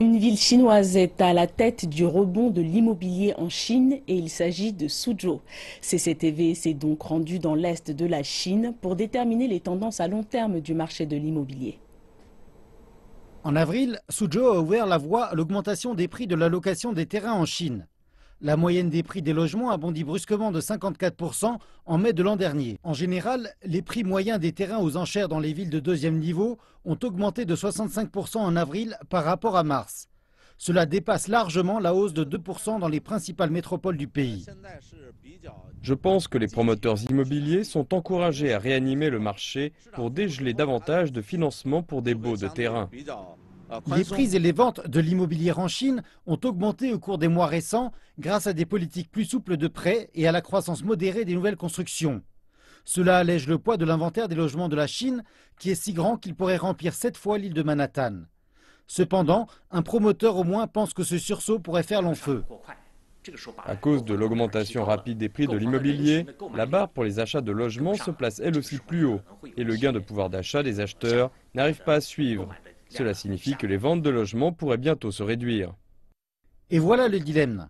Une ville chinoise est à la tête du rebond de l'immobilier en Chine et il s'agit de Suzhou. CCTV s'est donc rendu dans l'est de la Chine pour déterminer les tendances à long terme du marché de l'immobilier. En avril, Suzhou a ouvert la voie à l'augmentation des prix de la location des terrains en Chine. La moyenne des prix des logements a bondi brusquement de 54% en mai de l'an dernier. En général, les prix moyens des terrains aux enchères dans les villes de deuxième niveau ont augmenté de 65% en avril par rapport à mars. Cela dépasse largement la hausse de 2% dans les principales métropoles du pays. Je pense que les promoteurs immobiliers sont encouragés à réanimer le marché pour dégeler davantage de financement pour des baux de terrain. Les prix et les ventes de l'immobilier en Chine ont augmenté au cours des mois récents grâce à des politiques plus souples de prêts et à la croissance modérée des nouvelles constructions. Cela allège le poids de l'inventaire des logements de la Chine, qui est si grand qu'il pourrait remplir sept fois l'île de Manhattan. Cependant, un promoteur au moins pense que ce sursaut pourrait faire long feu. À cause de l'augmentation rapide des prix de l'immobilier, la barre pour les achats de logements se place elle aussi plus haut et le gain de pouvoir d'achat des acheteurs n'arrive pas à suivre. Cela signifie que les ventes de logements pourraient bientôt se réduire. Et voilà le dilemme.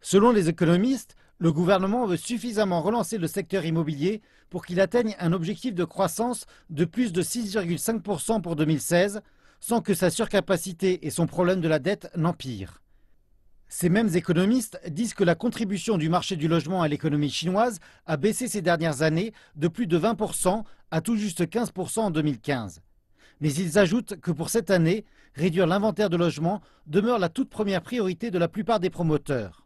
Selon les économistes, le gouvernement veut suffisamment relancer le secteur immobilier pour qu'il atteigne un objectif de croissance de plus de 6,5% pour 2016, sans que sa surcapacité et son problème de la dette n'empirent. Ces mêmes économistes disent que la contribution du marché du logement à l'économie chinoise a baissé ces dernières années de plus de 20% à tout juste 15% en 2015. Mais ils ajoutent que pour cette année, réduire l'inventaire de logements demeure la toute première priorité de la plupart des promoteurs.